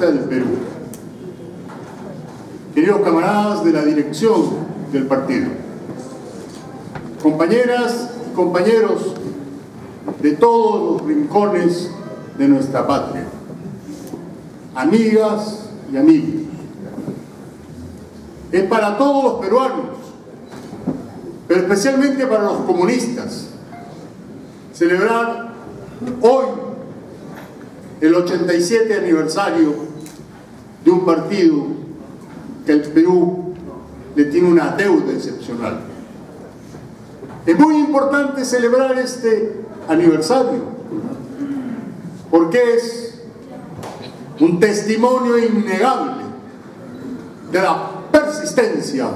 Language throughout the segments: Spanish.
Del Perú, queridos camaradas de la dirección del partido, compañeras y compañeros de todos los rincones de nuestra patria, amigas y amigos. Es para todos los peruanos, pero especialmente para los comunistas, celebrar hoy el 87 aniversario de un partido que el Perú le tiene una deuda excepcional. Es muy importante celebrar este aniversario porque es un testimonio innegable de la persistencia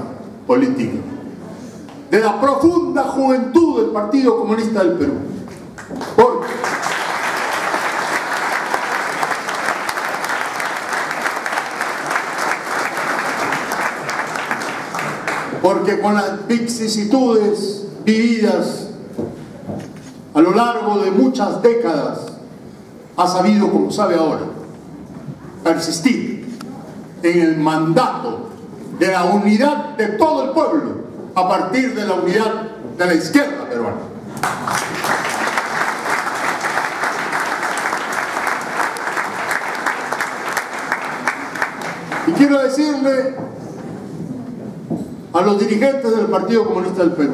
política, de la profunda juventud del Partido Comunista del Perú. Porque con las vicisitudes vividas a lo largo de muchas décadas, ha sabido, como sabe ahora, persistir en el mandato de la unidad de todo el pueblo a partir de la unidad de la izquierda peruana. Y quiero decirle a los dirigentes del Partido Comunista del Perú,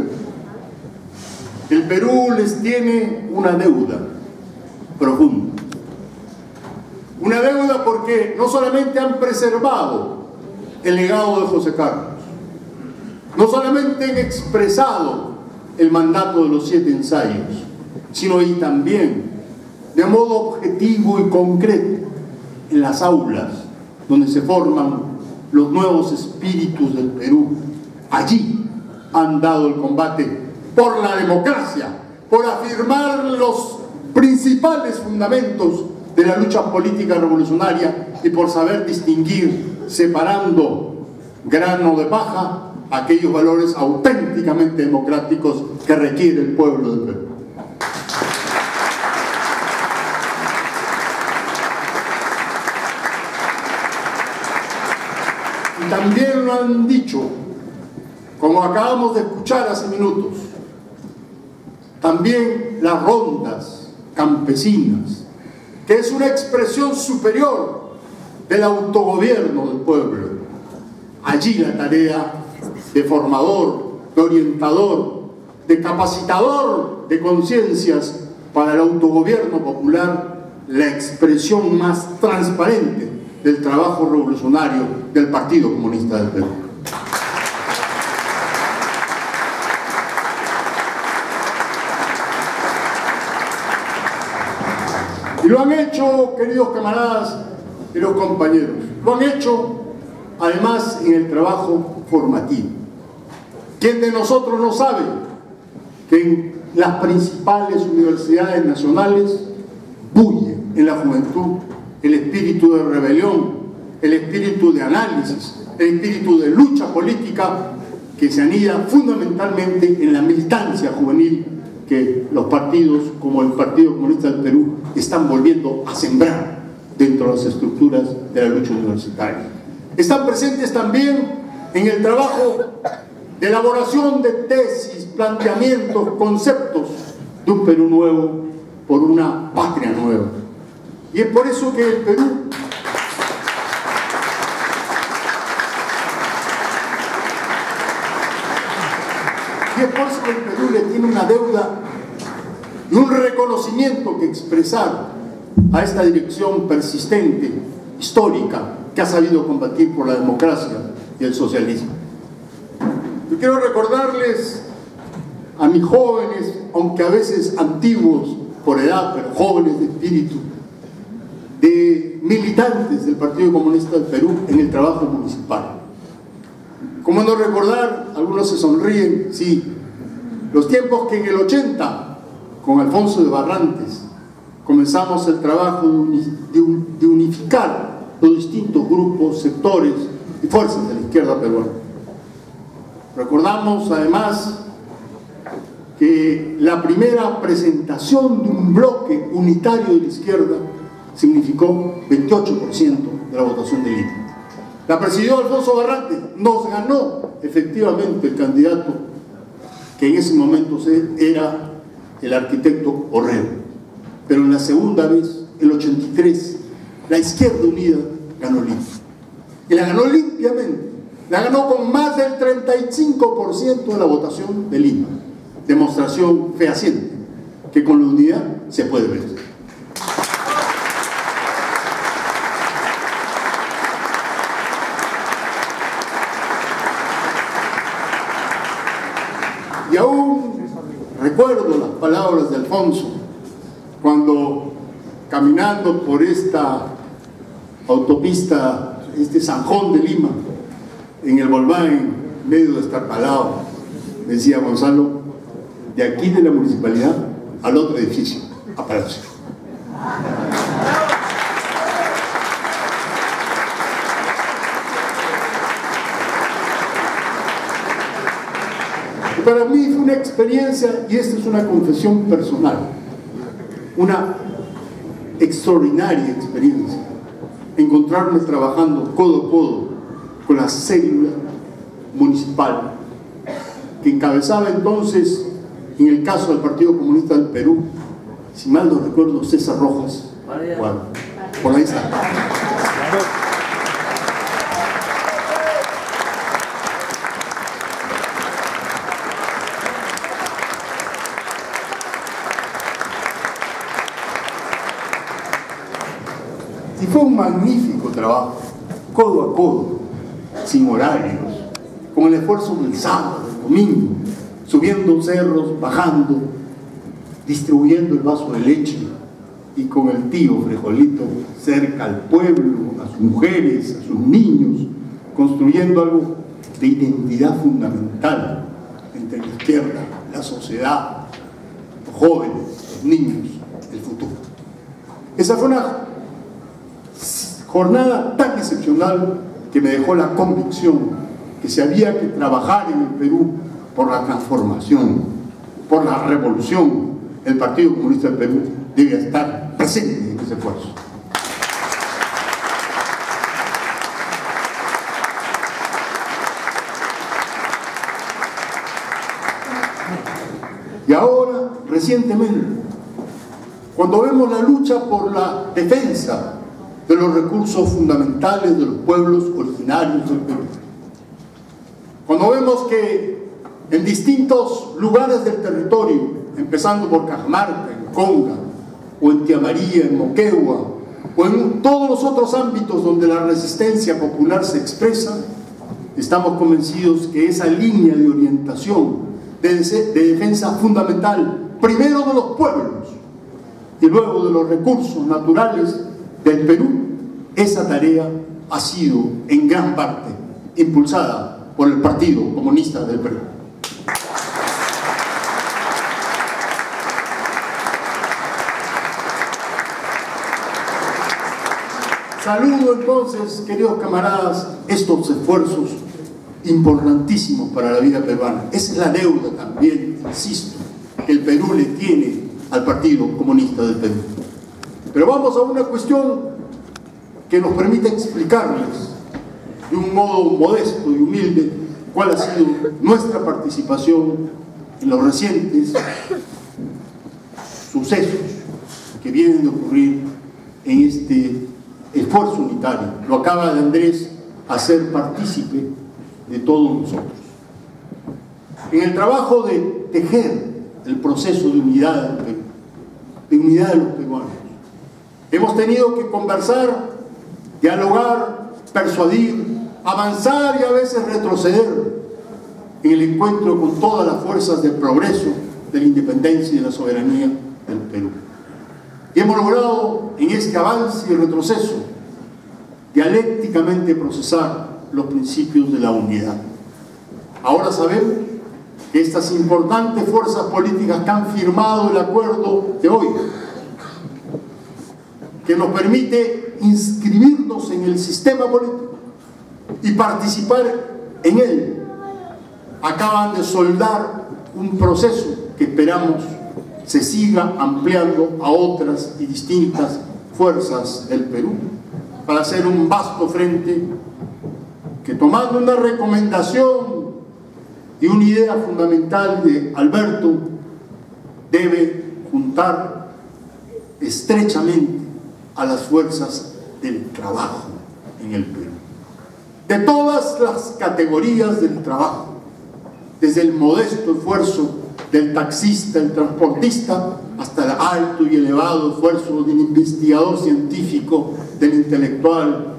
el Perú les tiene una deuda profunda. Una deuda porque no solamente han preservado el legado de José Carlos, no solamente han expresado el mandato de los siete ensayos, sino y también de modo objetivo y concreto en las aulas donde se forman los nuevos espíritus del Perú. Allí han dado el combate por la democracia, por afirmar los principales fundamentos de la lucha política revolucionaria y por saber distinguir, separando grano de paja, aquellos valores auténticamente democráticos que requiere el pueblo del Perú. También lo han dicho, como acabamos de escuchar hace minutos, también las rondas campesinas, que es una expresión superior del autogobierno del pueblo. Allí la tarea de formador, de orientador, de capacitador de conciencias para el autogobierno popular, la expresión más transparente del trabajo revolucionario del Partido Comunista del Perú. Lo han hecho, queridos camaradas, y los compañeros, lo han hecho además en el trabajo formativo. ¿Quién de nosotros no sabe que en las principales universidades nacionales bulle en la juventud el espíritu de rebelión, el espíritu de análisis, el espíritu de lucha política que se anida fundamentalmente en la militancia juvenil que los partidos como el Partido Comunista del Perú están volviendo a sembrar dentro de las estructuras de la lucha universitaria. Están presentes también en el trabajo de elaboración de tesis, planteamientos, conceptos de un Perú nuevo por una patria nueva. Y es por eso que el Perú es por eso que el Perú le tiene una deuda y un reconocimiento que expresar a esta dirección persistente, histórica, que ha sabido combatir por la democracia y el socialismo. Yo quiero recordarles a mis jóvenes, aunque a veces antiguos por edad, pero jóvenes de espíritu, de militantes del Partido Comunista del Perú en el trabajo municipal. ¿Cómo no recordar? Algunos se sonríen, sí, los tiempos que en el 80, con Alfonso de Barrantes, comenzamos el trabajo de unificar los distintos grupos, sectores y fuerzas de la izquierda peruana. Recordamos además que la primera presentación de un bloque unitario de la izquierda significó 28% de la votación de Lima. La presidió Alfonso Barrante, nos ganó efectivamente el candidato que en ese momento era el arquitecto Orrego. Pero en la segunda vez, el 83, la izquierda unida ganó Lima. Y la ganó limpiamente. La ganó con más del 35% de la votación de Lima. Demostración fehaciente que con la unidad se puede ver. Y aún recuerdo las Alfonso cuando caminando por esta autopista, este Sanjón de Lima, en el Volván, medio de palado, decía Gonzalo, de aquí de la municipalidad al otro edificio, a Palacio. Para mí fue una experiencia, y esta es una confesión personal, una extraordinaria experiencia, encontrarme trabajando codo a codo con la célula municipal que encabezaba entonces, en el caso del Partido Comunista del Perú, si mal no recuerdo, César Rojas. Por ahí está. Y un magnífico trabajo, codo a codo, sin horarios, con el esfuerzo del sábado, del domingo, subiendo cerros, bajando, distribuyendo el vaso de leche y con el tío Frejolito cerca al pueblo, a sus mujeres, a sus niños, construyendo algo de identidad fundamental entre la izquierda, la sociedad, los jóvenes, los niños, el futuro. Esa fue jornada tan excepcional que me dejó la convicción que se había que trabajar en el Perú por la transformación, por la revolución. El Partido Comunista del Perú debe estar presente en ese esfuerzo. Y ahora, recientemente, cuando vemos la lucha por la defensa de los recursos fundamentales de los pueblos originarios del Perú. Cuando vemos que en distintos lugares del territorio, empezando por Cajamarca, en Conga, o en Tía María, en Moquegua, o en todos los otros ámbitos donde la resistencia popular se expresa, estamos convencidos que esa línea de orientación, de, de defensa fundamental, primero de los pueblos y luego de los recursos naturales, del Perú, esa tarea ha sido en gran parte impulsada por el Partido Comunista del Perú. Saludo entonces, queridos camaradas, estos esfuerzos importantísimos para la vida peruana. Esa es la deuda también, insisto, que el Perú le tiene al Partido Comunista del Perú. Pero vamos a una cuestión que nos permite explicarles de un modo modesto y humilde cuál ha sido nuestra participación en los recientes sucesos que vienen de ocurrir en este esfuerzo unitario. Lo acaba de Andrés hacer partícipe de todos nosotros. En el trabajo de tejer el proceso de unidad, de unidad de los peruanos, Hemos tenido que conversar, dialogar, persuadir, avanzar y a veces retroceder en el encuentro con todas las fuerzas del progreso, de la independencia y de la soberanía del Perú. Y hemos logrado en este avance y retroceso dialécticamente procesar los principios de la unidad. Ahora sabemos que estas importantes fuerzas políticas que han firmado el acuerdo de hoy que nos permite inscribirnos en el sistema político y participar en él, acaban de soldar un proceso que esperamos se siga ampliando a otras y distintas fuerzas del Perú. Para hacer un vasto frente que tomando una recomendación y una idea fundamental de Alberto debe juntar estrechamente a las fuerzas del trabajo en el Perú. De todas las categorías del trabajo, desde el modesto esfuerzo del taxista, el transportista, hasta el alto y elevado esfuerzo del investigador científico, del intelectual,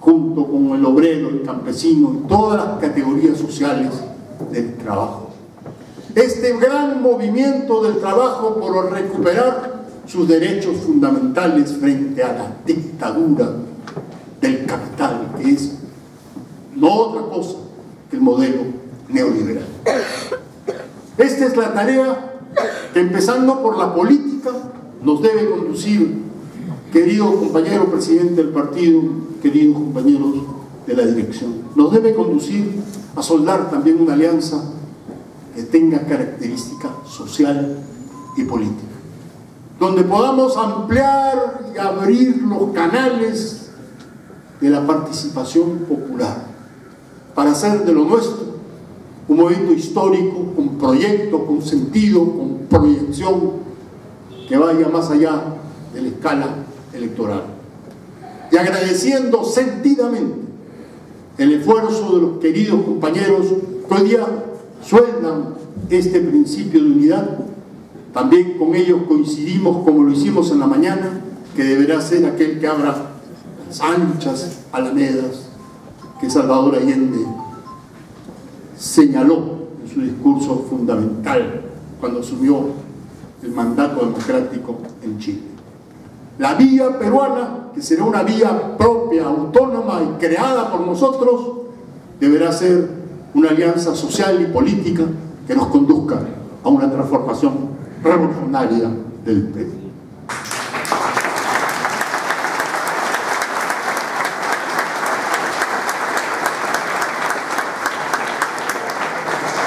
junto con el obrero, el campesino, y todas las categorías sociales del trabajo. Este gran movimiento del trabajo por recuperar sus derechos fundamentales frente a la dictadura del capital, que es no otra cosa que el modelo neoliberal. Esta es la tarea que empezando por la política nos debe conducir, querido compañero presidente del partido, queridos compañeros de la dirección, nos debe conducir a soldar también una alianza que tenga característica social y política, donde podamos ampliar y abrir los canales de la participación popular para hacer de lo nuestro un movimiento histórico, con proyecto, con sentido, con proyección que vaya más allá de la escala electoral. Y agradeciendo sentidamente el esfuerzo de los queridos compañeros que hoy día sueldan este principio de unidad, también con ellos coincidimos como lo hicimos en la mañana, que deberá ser aquel que abra anchas alamedas que Salvador Allende señaló en su discurso fundamental cuando asumió el mandato democrático en Chile. La vía peruana, que será una vía propia, autónoma y creada por nosotros, deberá ser una alianza social y política que nos conduzca a una transformación revolucionaria del Perú.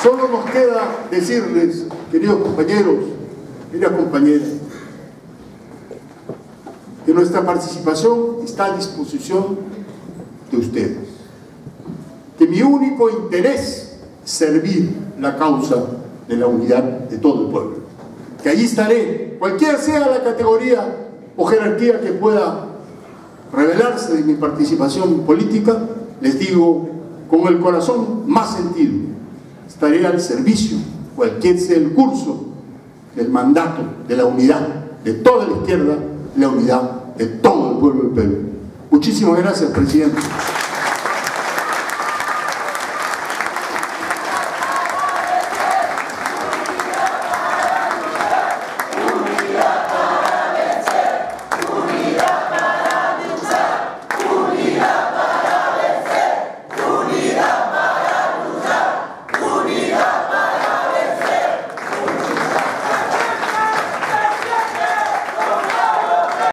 Solo nos queda decirles, queridos compañeros, queridas compañeras, que nuestra participación está a disposición de ustedes. Que mi único interés es servir la causa de la unidad de todo el pueblo. Que allí estaré, cualquiera sea la categoría o jerarquía que pueda revelarse de mi participación política, les digo con el corazón más sentido, estaré al servicio, cualquier sea el curso del mandato de la unidad de toda la izquierda, la unidad de todo el pueblo del Perú. Muchísimas gracias, presidente.